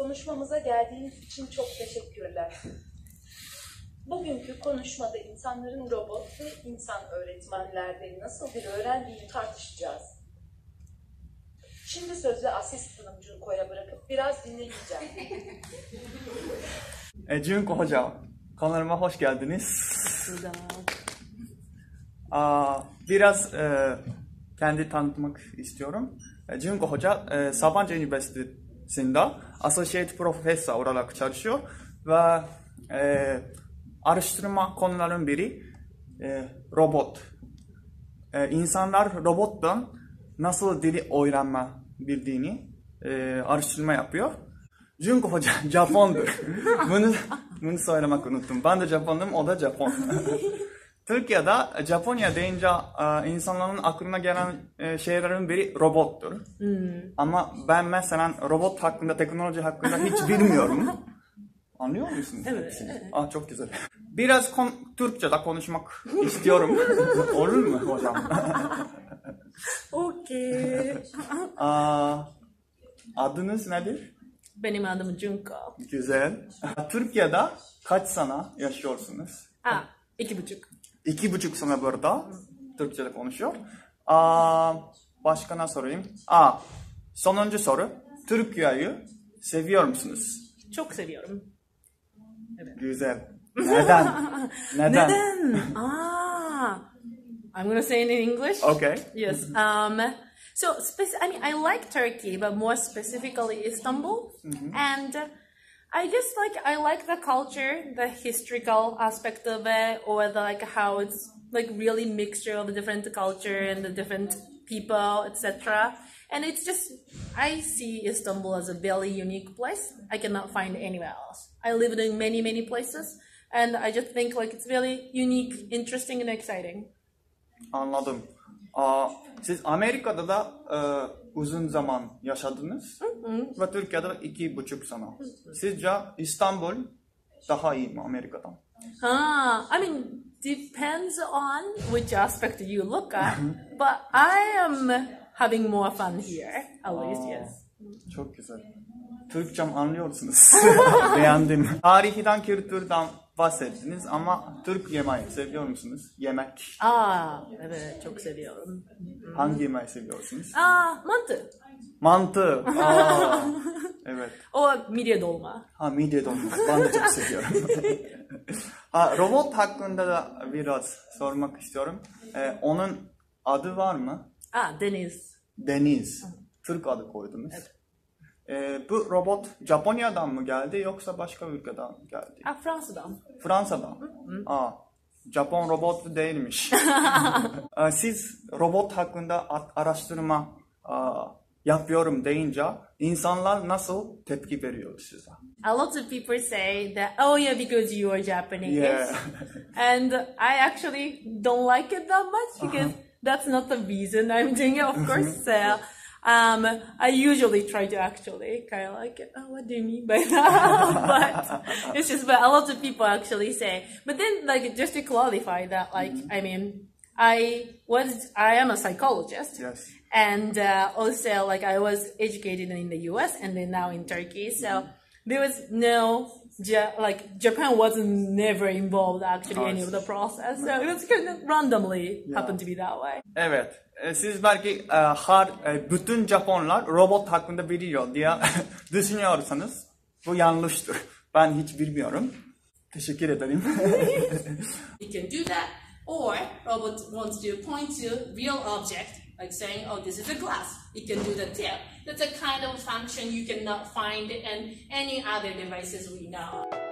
Konuşmamıza geldiğiniz için çok teşekkürler. Bugünkü konuşmada insanların robot ve insan öğretmenlerde nasıl bir öğrendiğini tartışacağız. Şimdi sözü asistanım Junko'ya bırakıp biraz dinleyeceğim. E, Junko Hoca, kanalıma hoş geldiniz. Aa, biraz e, kendi tanıtmak istiyorum. E, Junko Hoca, e, Sabancı Üniversitesi'nde Associate Professor olarak çalışıyor ve e, araştırma konuların biri e, robot. E, insanlar robottan nasıl dili öğrenme bildiğini e, araştırma yapıyor. Junko Hoca Japondur. bunu, bunu söylemek unuttum. Ben de Japondum, o da Japon. Türkiye'de Japonya deyince e, insanların aklına gelen e, şeylerin biri robottur. Ama ben mesela robot hakkında, teknoloji hakkında hiç bilmiyorum. Anlıyor musunuz? Evet. Ah çok güzel. Biraz kon- Türkçe'de konuşmak istiyorum. Olur mu hocam? Okey. Adınız nedir? Benim adım Junko. Güzel. Türkiye'de kaç sene yaşıyorsunuz? Ha, iki buçuk. İki buçuk sene burada Türkçe'de konuşuyor. Aa, başka ne sorayım? Aa, sonuncu soru. Türkiye'yi seviyor musunuz? Çok seviyorum. Güzel. Neden? Neden? Neden? ah, I'm gonna say it in English. Okay. Yes. Um. So, I mean, I like Turkey, but more specifically Istanbul, and uh, I just like I like the culture, the historical aspect of it, or the like how it's like really mixture of the different culture and the different people, etc. And it's just I see Istanbul as a very unique place. I cannot find anywhere else. I lived in many many places, and I just think like it's really unique, interesting, and exciting. Anladım. Aa, siz Amerika'da da uzun zaman yaşadınız ve Türkiye'de iki buçuk sene. Sizce İstanbul daha iyi mi Amerika'dan? Ah, I mean, depends on which aspect you look at, but I am having more fun here, at least, yes. Çok güzel. Türkçem anlıyorsunuz. Beğendim. Tarihiden, kültürden bahsettiniz ama Türk yemeği seviyor musunuz? Yemek. Ah, evet, çok seviyorum. Hangi yemeği seviyorsunuz? Ah, mantı. Mantı. Aa, evet. O midye dolma. Ha midye dolma. Ben de çok seviyorum. ha, robot hakkında da biraz sormak istiyorum. Ee, onun adı var mı? Ah, deniz. Deniz. Türk adı koydunuz. Ee, bu robot Japonya'dan mı geldi yoksa başka ülkeden mi geldi? Ah, Fransa'dan. Fransa'dan. Aa, Japon robot değilmiş. Ee, Siz robot hakkında araştırma yapıyorum deyince insanlar nasıl tepki veriyor size? A lot of people say that, oh yeah, because you are Japanese. Yeah. and I actually don't like it that much because that's not the reason I'm doing it, of course. So, um, I usually try to actually kind of like, oh, what do you mean by that? but it's just, but a lot of people actually say, but then like, just to qualify that, like, I mean, I was, I am a psychologist. Yes. And uh, also, like, I was educated in the US and then now in Turkey. So there was no, ja- like, Japan wasn't never involved actually any of the process. So it was kind of randomly happened to be that way. Evet. e, Siz belki e, har, e, bütün Japonlar robot hakkında biliyor diye düşünüyorsanız bu yanlıştır. Ben hiç bilmiyorum. Teşekkür ederim. You can do that, or robot wants to point to real object, like saying, "Oh, this is a glass." It can do the tip. That's a kind of function you cannot find in any other devices we know.